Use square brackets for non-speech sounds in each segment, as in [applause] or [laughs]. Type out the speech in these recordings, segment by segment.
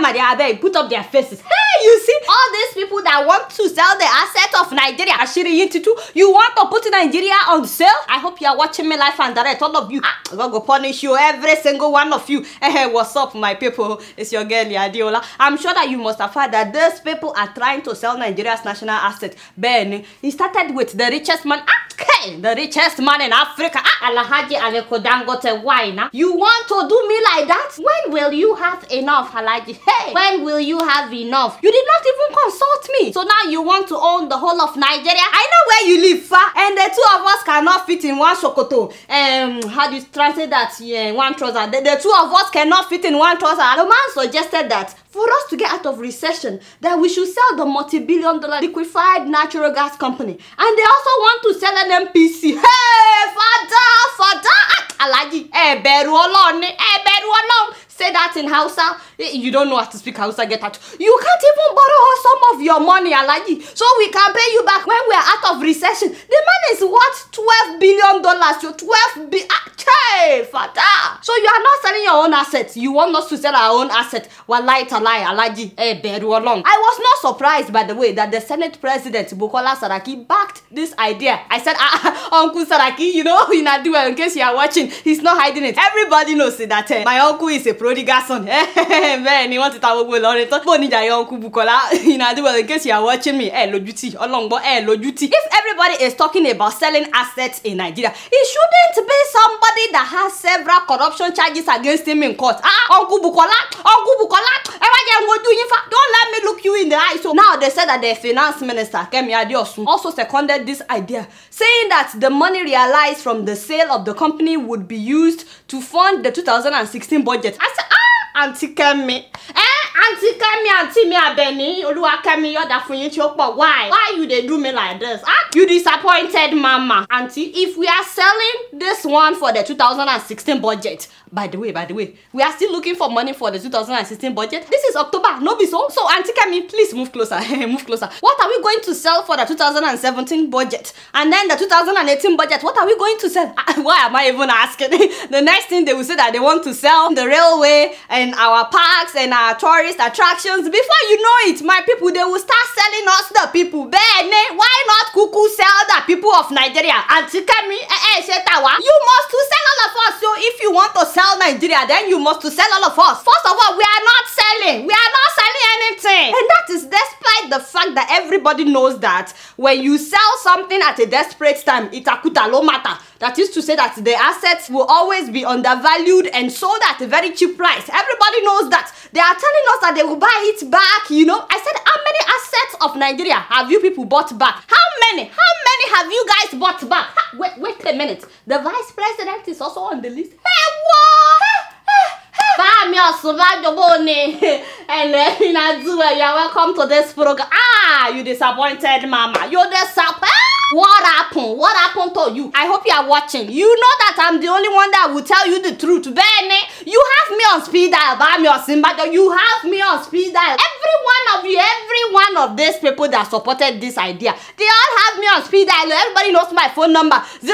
my dear abeg put up their faces. Hey you see all these people that want to sell the asset of nigeria ashiri yin tutu you want to put nigeria on sale? I hope you are watching me live and direct all of you. Ah god go punish you every single one of you. [laughs] Hey what's up my people? It's your girl yadiola. I'm sure that you must have heard that these people are trying to sell nigeria's national asset. Ben he started with the richest man. Ah okay the richest man in africa. Ah alhaji aliko dangote why na you want to do me like that? When will you have enough alhaji? Hey when will you have enough? You did not even consult me. So now you want to own the whole of nigeria? I know where you live fa and the two of us cannot fit in one sokoto. Um how do you translate that? Yeah one trouser. The, the two of us cannot fit in one trouser. The man suggested that for us to get out of recession that we should sell the multi-billion dollar liquefied natural gas company. And they also want to sell nnpc fada fada alhaji ẹ bẹ̀rù ọlọ́run ni say that in hausa? You don't know how to speak hausa get out. You can't even borrow us some of your money alhaji so we can pay you back when we are out of recession. The man is worth twelve billion dollars. You twelve bi ah hey fada so you are not selling your own assets. You want us to sell our own asset wallahi talai alhaji ẹ bẹ̀rù ọlọ́run. I was not surprised by the way that the senate president bukola saraki backed this idea. I said ah uncle saraki you know do well in case you are watching he's not hiding it. Everybody knows that uh, my uncle is a prodigal son [laughs] bẹ́ẹ̀ wọ́n ti ta gbogbo ìlọrin tán. Bó níjà yọ uncle bukola? Una do well in case you are watching me ẹ lójútì. Ọlọ́ngbọ́n ẹ lójútì. If everybody is talking about selling assets in nigeria it shouldn't be somebody that has several corruption charges against him in court. Ah uncle bukola uncle bukola jẹ́ wojú yín fa don't let me look you in the eye. So now they said that the finance minister kemi adeosun also seconded this idea saying that the money realized from the sale of the company would be used to fund the 2016 budget. I said ah aunty kemi eh aunty kemi aunty mi abeni olúwakẹ́mi yọ̀dà fún yín tí ó pọ̀. Why? Why you dey do me like this? Ah you disappointed mama. Aunty if we are selling this one for the 2016 budget by the way by the way we are still looking for money for the 2016 budget. This is october no be so? So aunty kemi please move closer [laughs] move closer. What are we going to sell for the 2017 budget? And then the 2018 budget what are we going to sell? [laughs] Why am i even asking? [laughs] The next thing they will say that they want to sell the railway and our parks and our tourist attractions before you know it my people they will start selling us the people. Bene why not kuku sell the people of nigeria? Aunty kemi eh eh ṣe tawa you must to sell all of us. So if you want to sell nigeria then you must to sell all of us. First of all we are not selling. We are not selling anything. And that is despite the fact that everybody knows that when you sell something at a desperate time itakuta lo matter that is to say that the assets will always be undervalued and sold at a very cheap price. Everybody knows that. They are telling us that they will buy it back you know i said how many assets of nigeria have you people bought back how many how many have you guys bought back ha, wait wait a minute the vice president is also on the list hey what Fáàmì Ọ̀ṣunbájò ni [laughs] ẹ̀lẹ́ Inaduwe you are welcome to this program. Ah, you disappointed mama. You disappointed. What happened? What happened to you? I hope you are watching. You know that I'm the only one that will tell you the truth. Bene, you have me on speed dial. Ọ̀ṣunbájò, you have me on speed dial. Every one of you, every one of these people that supported this idea, they all have me on speed dial. Everybody knows my phone number. 000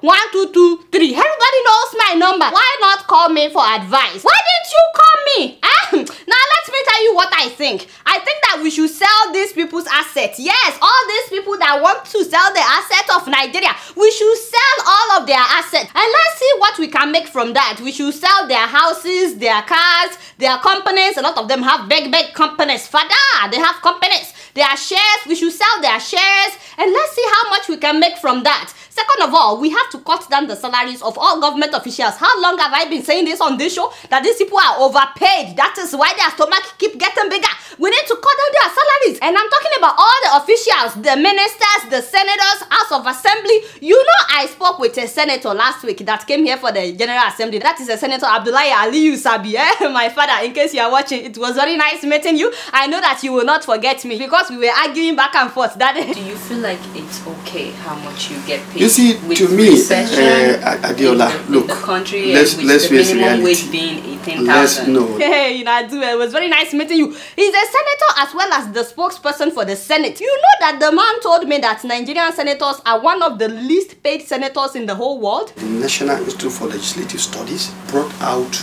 1223. Everybody knows my number. Why not call me for advice? Why didn't you call me? Ah, [laughs] now let me tell you what I think. I think that we should sell these people's assets. Yes, all these people that want to sell the assets of Nigeria, we should sell all of their assets. And let's see what we can make from that. We should sell their houses, their cars, their companies. A lot of them have big, big companies. Fada, they have companies. Their shares, we should sell their shares. And let's see how much we can make from that. Second of all, we have to cut down the salaries of all government officials. How long have I been saying this on this show? That these people are overpaid. That is why their stomach keep getting bigger. We need to cut down their salaries. And I'm talking about all the officials, the ministers, the senators, House of Assembly. You know, I spoke with a senator last week that came here for the General Assembly. That is a Senator Abdullahi Aliyu Sabi. Eh? [laughs] My father, in case you are watching, it was very nice meeting you. I know that you will not forget me because we were arguing back and forth. That Do you feel like it's okay how much you get paid? You see, with to me, recession uh, Adeola, in the, look, in the country let's- and with let's the face minimum reality. wage being eighteen Let's know. Hey, Inadue, it was very nice meeting you. He's a senator as well as the spokesperson for the Senate. You know that the man told me that Nigerian senators are one of the least paid senators in the whole world? The National Institute for Legislative Studies brought out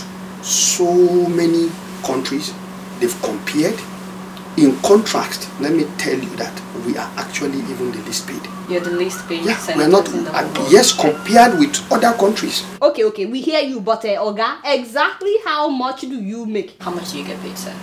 so many countries they've compared. In contrast, let me tell you that we are actually even the least paid. You're the least paid Yeah, we're not. in Uh, yes, compared with other countries. Okay, okay, we hear you, but uh, Oga, exactly how much do you make? How much do you get paid, sir?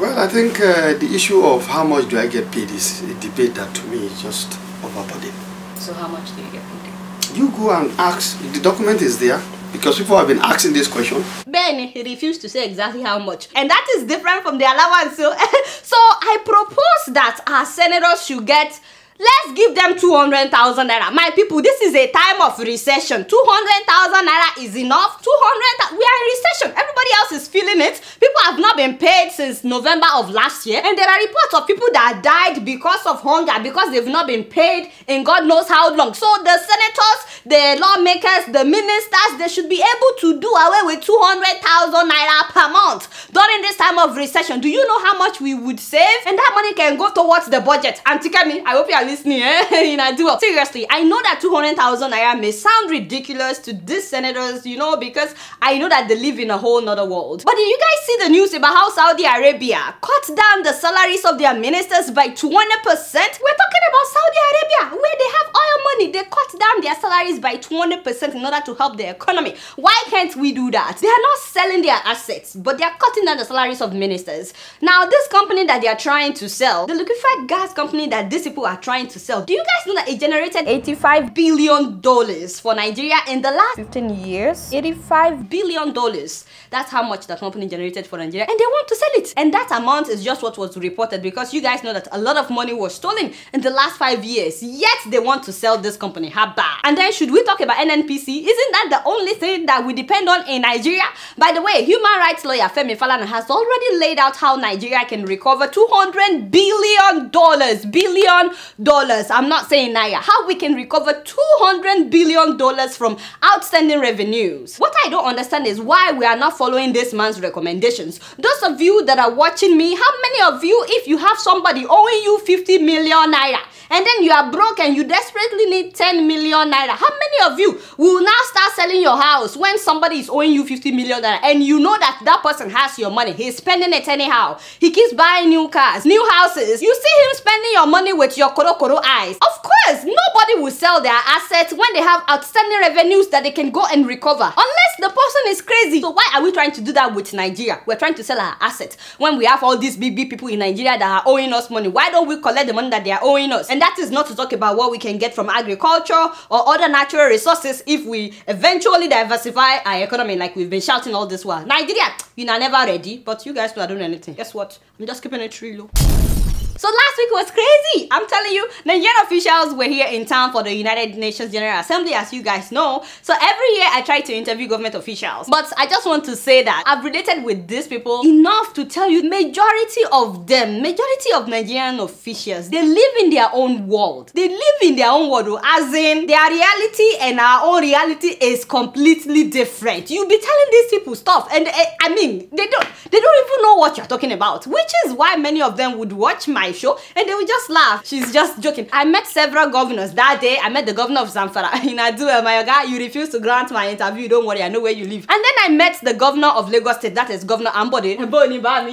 Well, I think uh, the issue of how much do I get paid is a debate that to me is just overbody. So how much do you get paid? You go and ask. The document is there because people have been asking this question. Ben, refused to say exactly how much. And that is different from the allowance. So, [laughs] so I propose that our senators should get Let's give them 200,000 naira. My people, this is a time of recession. 200,000 naira is enough. 200, we are in recession. Everybody else is feeling it. People have not been paid since November of last year. And there are reports of people that died because of hunger, because they've not been paid in God knows how long. So the senators, the lawmakers, the ministers, they should be able to do away with 200,000 naira per month during this time of recession. Do you know how much we would save? And that money can go towards the budget. Auntie Kemi, I hope you are listening. Eh? [laughs] Seriously, I know that 200,000 naira may sound ridiculous to these senators, you know, because I know that they live in a whole nother world. But did you guys see the news about how Saudi Arabia cut down the salaries of their ministers by 20%? We're talking about Saudi Arabia, where they have oil money. They cut down their salaries by 20% in order to help the economy. Why can't we do that? They are not selling their assets, but they are cutting down the salaries of ministers. Now, this company that they are trying to sell, the liquefied gas company that these people are trying to sell, do you guys know that it generated 85 billion dollars for Nigeria in the last 15 years? 85 billion dollars. That's how much the company generated for Nigeria, and they want to sell it. And that amount is just what was reported because you guys know that a lot of money was stolen in the last five years. Yet they want to sell this company. How bad? And then should we talk about NNPC? Isn't that the only thing that we depend on in Nigeria? By the way, human rights lawyer Femi Falana has already laid out how Nigeria can recover 200 billion dollars, billion dollars. I'm not saying naira. How we can recover 200 billion dollars from outstanding revenues. What I don't understand is why we are not following this man's recommendations. Those of you that are watching me, how many of you, if you have somebody owing you 50 million naira, and then you are broke and you desperately need 10 million naira. How many of you will now start selling your house when somebody is owing you 50 million naira and you know that that person has your money? He's spending it anyhow. He keeps buying new cars, new houses. You see him spending your money with your koro koro eyes. Of course, nobody will sell their assets when they have outstanding revenues that they can go and recover. Unless the person is crazy. So why are we trying to do that with Nigeria? We're trying to sell our assets when we have all these big, big people in Nigeria that are owing us money. Why don't we collect the money that they are owing us? And that is not to talk about what we can get from agriculture or other natural resources if we eventually diversify our economy like we've been shouting all this while. Nigeria, you are never ready, but you guys are doing anything. Guess what? I'm just keeping it real low. So last week was crazy. I'm telling you, Nigerian officials were here in town for the United Nations General Assembly, as you guys know. So every year I try to interview government officials. But I just want to say that I've related with these people enough to tell you majority of them, majority of Nigerian officials, they live in their own world. They live in their own world, as in their reality and our own reality is completely different. You'll be telling these people stuff and eh, I mean, they don't they don't even know what you're talking about, which is why many of them would watch my show and they would just laugh. She's just joking. I met several governors that day. I met the governor of Zamfara [laughs] in Adu Mayoga. You refuse to grant my interview. Don't worry, I know where you live. And then I met the governor of Lagos State. That is Governor Ambode.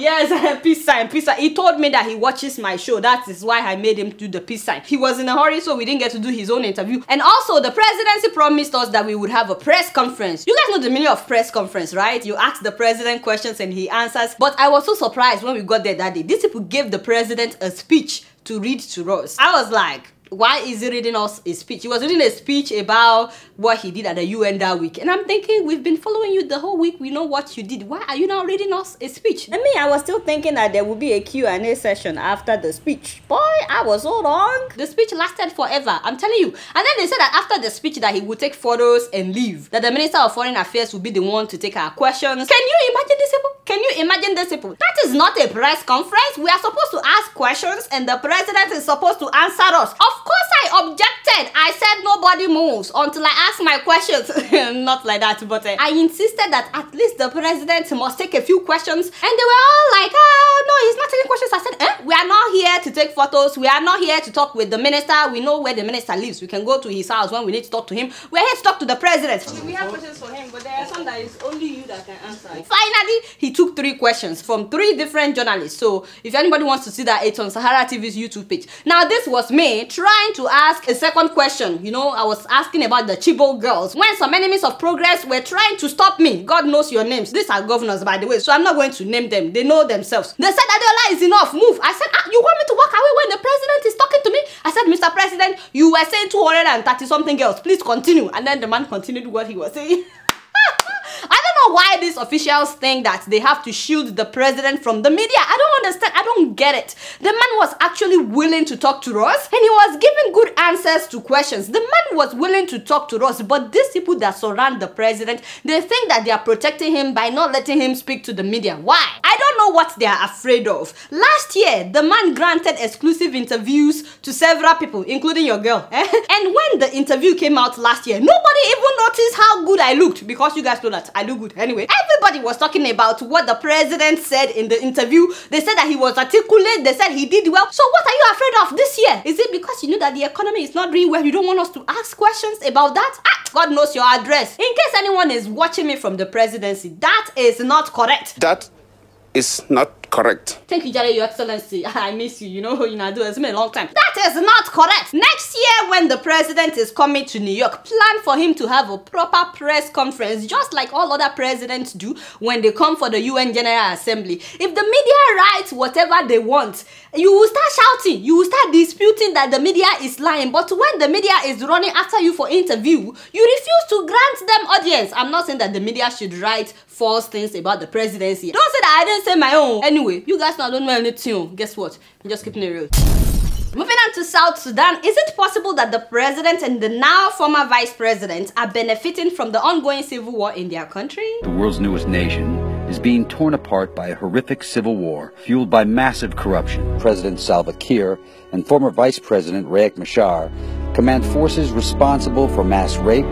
Yes, [laughs] peace sign, peace sign. He told me that he watches my show. That is why I made him do the peace sign. He was in a hurry, so we didn't get to do his own interview. And also, the presidency promised us that we would have a press conference. You guys know the meaning of press conference, right? You ask the president questions and he answers. But I was so surprised when we got there that day. These people gave the president a speech to read to us. I was like, why is he reading us a speech? He was reading a speech about what he did at the UN that week. And I'm thinking, we've been following you the whole week. We know what you did. Why are you now reading us a speech? I mean, I was still thinking that there would be a Q&A session after the speech. Boy, I was so wrong. The speech lasted forever. I'm telling you. And then they said that after the speech that he would take photos and leave. That the Minister of Foreign Affairs would be the one to take our questions. Can you imagine this people? Can you imagine this people? That is not a press conference. We are supposed to ask questions and the president is supposed to answer us. Of course I objected. I said nobody moves until I ask my questions. [laughs] not like that, but uh, I insisted that at least the president must take a few questions. And they were all like, oh, no, he's not taking questions. I said, eh? We are not here to take photos. We are not here to talk with the minister. We know where the minister lives. We can go to his house when we need to talk to him. We're here to talk to the president. We have questions for him, but there are some that is only you that can answer. Finally, he took three questions from three different journalists. So if anybody wants to see that, it's on Sahara TV's YouTube page. Now, this was me trying to ask a second question. You know, I was asking about the Chibo girls. When some enemies of progress were trying to stop me, God knows your names. These are governors, by the way, so I'm not going to name them. They know themselves. They said Adeola is enough. Move. I said, ah, you want me to walk away when the president is talking to me? I said, Mr. President, you were saying 230 something girls. Please continue. And then the man continued what he was saying. [laughs] Why these officials think that they have to shield the president from the media. I don't understand. I don't get it. The man was actually willing to talk to us and he was giving good answers to questions. The man was willing to talk to us, but these people that surround the president, they think that they are protecting him by not letting him speak to the media. Why? I don't know what they are afraid of. Last year, the man granted exclusive interviews to several people, including your girl. Eh? [laughs] And when the interview came out last year, nobody even noticed how good I looked because you guys know that I look good. Anyway, everybody was talking about what the president said in the interview. They said that he was articulate. They said he did well. So what are you afraid of this year? Is it because you know that the economy is not doing well? You don't want us to ask questions about that? Ah, God knows your address. In case anyone is watching me from the presidency, that is not correct. That is not correct. Thank you, Jare, Your Excellency. [laughs] I miss you. You know, you know, it's been a long time. That is not correct. Next year, when the president is coming to New York, plan for him to have a proper press conference, just like all other presidents do when they come for the UN General Assembly. If the media writes whatever they want, you will start shouting. You will start disputing that the media is lying. But when the media is running after you for interview, you refuse to grant them audience. I'm not saying that the media should write false things about the presidency. Don't say that I didn't say my own. Anyway, you guys now don't know anything. Guess what? I'm just keeping it real. Moving on to South Sudan, is it possible that the president and the now former vice president are benefiting from the ongoing civil war in their country? The world's newest nation is being torn apart by a horrific civil war fueled by massive corruption. President Salva Kiir and former Vice President Riek Machar command forces responsible for mass rape,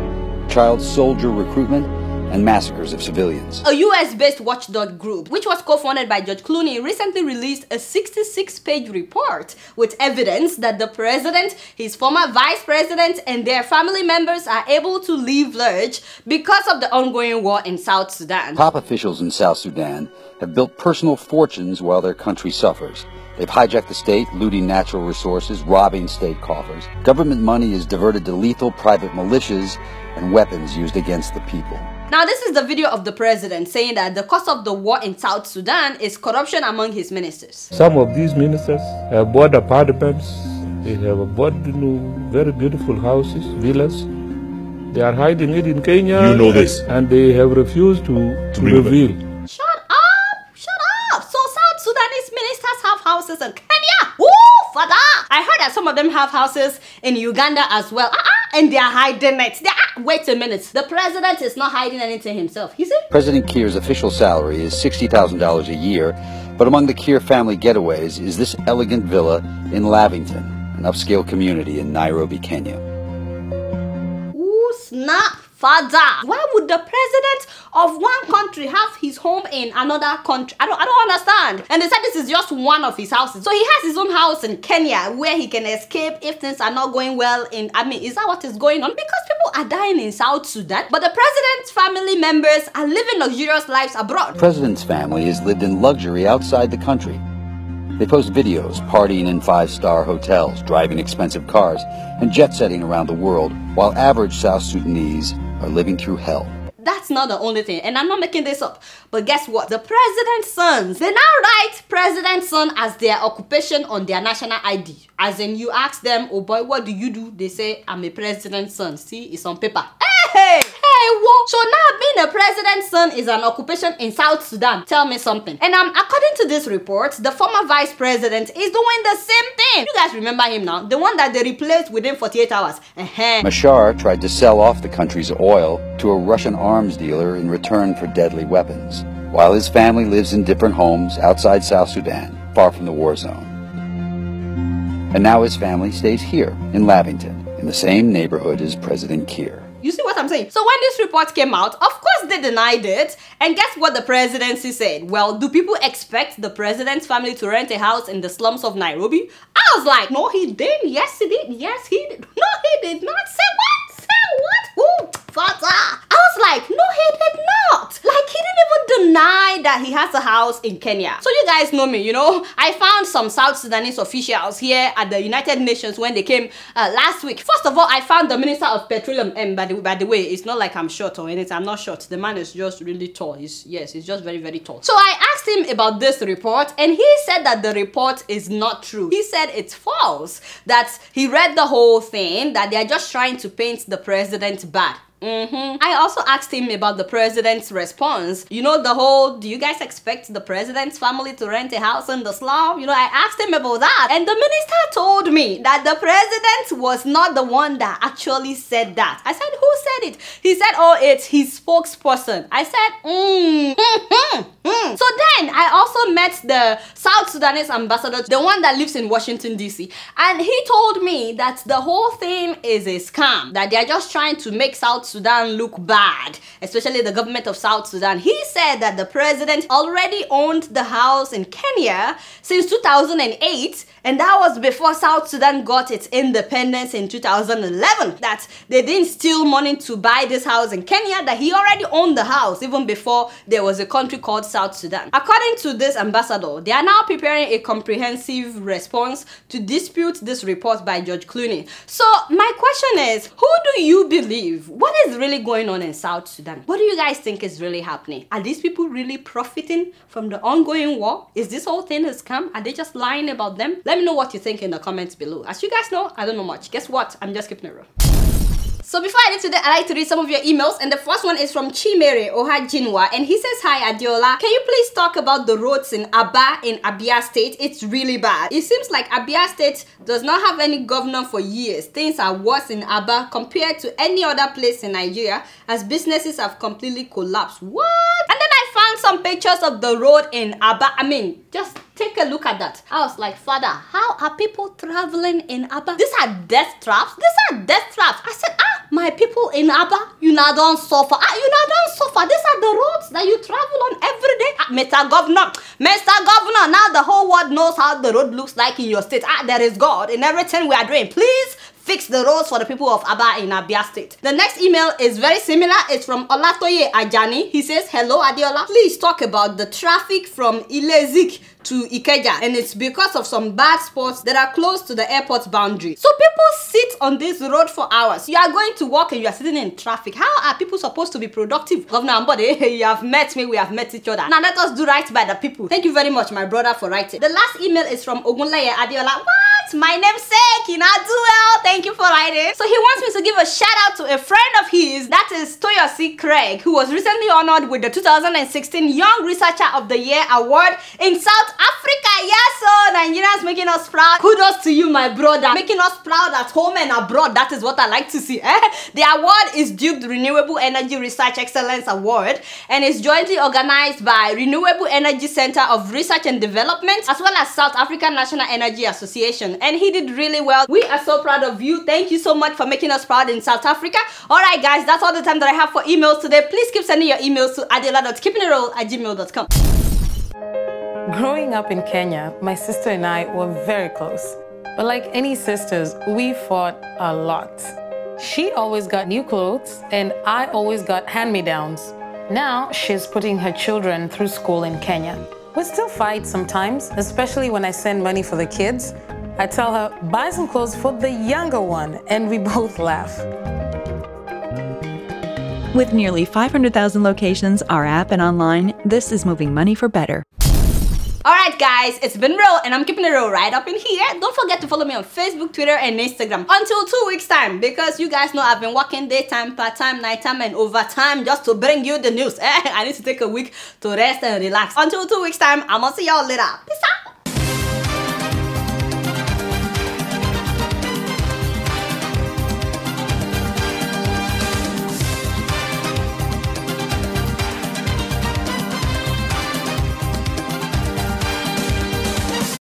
child soldier recruitment, and massacres of civilians. A US-based watchdog group, which was co-founded by George Clooney, recently released a 66-page report with evidence that the president, his former vice president, and their family members are able to leave large because of the ongoing war in South Sudan. Top officials in South Sudan have built personal fortunes while their country suffers. They've hijacked the state, looting natural resources, robbing state coffers. Government money is diverted to lethal private militias and weapons used against the people. Now, this is the video of the president saying that the cause of the war in South Sudan is corruption among his ministers. Some of these ministers have bought apartments, they have bought you know, very beautiful houses, villas. They are hiding it in Kenya. You know this. And they have refused to, to reveal. Shut up! Shut up! So South Sudanese ministers have houses in Kenya? Ooh, father! I heard that some of them have houses in Uganda as well. Uh -uh and they're hiding it. They're, wait a minute. The president is not hiding anything himself, is it? President Kiir's official salary is $60,000 a year, but among the Kiir family getaways is this elegant villa in Lavington, an upscale community in Nairobi, Kenya. Ooh, snap! Father, why would the president of one country have his home in another country? I don't, I don't understand. And they said this is just one of his houses. So he has his own house in Kenya where he can escape if things are not going well in, I mean, is that what is going on? Because people are dying in South Sudan, but the president's family members are living luxurious lives abroad. The president's family has lived in luxury outside the country. They post videos partying in five-star hotels, driving expensive cars, and jet-setting around the world, while average South Sudanese are living through hell. That's not the only thing, and I'm not making this up. But guess what? The president's sons, they now write president's son as their occupation on their national ID. As in, you ask them, oh boy, what do you do? They say, I'm a president's son. See, it's on paper. Hey! So now being a president's son is an occupation in South Sudan. Tell me something. And um, according to this report, the former vice president is doing the same thing. You guys remember him now? The one that they replaced within 48 hours. Uh -huh. Machar tried to sell off the country's oil to a Russian arms dealer in return for deadly weapons, while his family lives in different homes outside South Sudan, far from the war zone. And now his family stays here in Lavington, in the same neighborhood as President Kiir. You see what I'm saying? So when this report came out, of course they denied it. And guess what the presidency said? Well, do people expect the president's family to rent a house in the slums of Nairobi? I was like, no, he didn't. Yes, he did. Yes, he did. [laughs] No, he did not. Say what? Father. I was like, no, he did not. Like, he didn't even deny that he has a house in Kenya. So you guys know me, you know. I found some South Sudanese officials here at the United Nations when they came uh, last week. First of all, I found the Minister of Petroleum. And by the, by the way, it's not like I'm short or anything. I'm not short. The man is just really tall. He's, yes, he's just very, very tall. So I asked him about this report and he said that the report is not true. He said it's false. That he read the whole thing, that they're just trying to paint the president bad. Mm-hmm. I also asked him about the president's response. You know, the whole, do you guys expect the president's family to rent a house in the slum? You know, I asked him about that. And the minister told me that the president was not the one that actually said that. I said, who said it? He said, oh, it's his spokesperson. I said, mm, mm, mm. So then I also met the South Sudanese ambassador, the one that lives in Washington, D.C. And he told me that the whole thing is a scam, that they're just trying to make South Sudan look bad, especially the government of South Sudan. He said that the president already owned the house in Kenya since 2008 and that was before South Sudan got its independence in 2011. That they didn't steal money to buy this house in Kenya, that he already owned the house even before there was a country called South Sudan. According to this ambassador, they are now preparing a comprehensive response to dispute this report by George Clooney. So my question is, who do you believe? What is really going on in South Sudan? What do you guys think is really happening? Are these people really profiting from the ongoing war? Is this whole thing a scam? Are they just lying about them? Let me know what you think in the comments below. As you guys know, I don't know much. Guess what? I'm just keeping it real. So before I leave today, I like to read some of your emails and the first one is from Chimere Ohajinwa and he says, Hi Adeola, can you please talk about the roads in Aba in Abia State? It's really bad. It seems like Abia State does not have any governor for years. Things are worse in Aba compared to any other place in Nigeria as businesses have completely collapsed. What? And then I found some pictures of the road in Aba. I mean, just take a look at that. I was like, Father, how are people traveling in Aba? These are death traps. These are death traps. I said, my people in Aba, you now don't suffer. Ah, you now don't suffer. These are the roads that you travel on every day. Ah, Mr. Governor, Mr. Governor, now the whole world knows how the road looks like in your state. Ah, there is God in everything we are doing. Please fix the roads for the people of Aba in Abia State. The next email is very similar. It's from Olatoye Ajani. He says, Hello Adiola, please talk about the traffic from Ilezik to Ikeja and it's because of some bad spots that are close to the airport boundary. So people sit on this road for hours. You are going to work and you are sitting in traffic. How are people supposed to be productive? Governor Ambode, [laughs] you have met me, we have met each other. Now let us do right by the people. Thank you very much, my brother, for writing. The last email is from Ogunlaye Adeola. What? My namesake, well. Thank you for writing. So he wants me to give a shout out to a friend of his, that is Toyosi Craig, who was recently honored with the 2016 Young Researcher of the Year Award in South Africa. Yes, so Nigerians making us proud. Kudos to you, my brother. Making us proud at home and abroad. That is what I like to see. Eh? The award is dubbed Renewable Energy Research Excellence Award and is jointly organized by Renewable Energy Center of Research and Development as well as South African National Energy Association. And he did really well. We are so proud of you. Thank you so much for making us proud in South Africa. Alright guys, that's all the time that I have for emails today. Please keep sending your emails to adeola.keepingitreal at gmail.com. Growing up in Kenya, my sister and I were very close. But like any sisters, we fought a lot. She always got new clothes, and I always got hand me downs. Now she's putting her children through school in Kenya. We still fight sometimes, especially when I send money for the kids. I tell her, buy some clothes for the younger one, and we [laughs] both laugh. With nearly 500,000 locations, our app and online, this is moving money for better. Alright guys, it's been real and I'm keeping it real right up in here. Don't forget to follow me on Facebook, Twitter and Instagram until two weeks time because you guys know I've been working daytime, part-time, nighttime and overtime just to bring you the news. [laughs] Eh, I need to take a week to rest and relax. Until two weeks time, I'm gonna see y'all later. Peace out.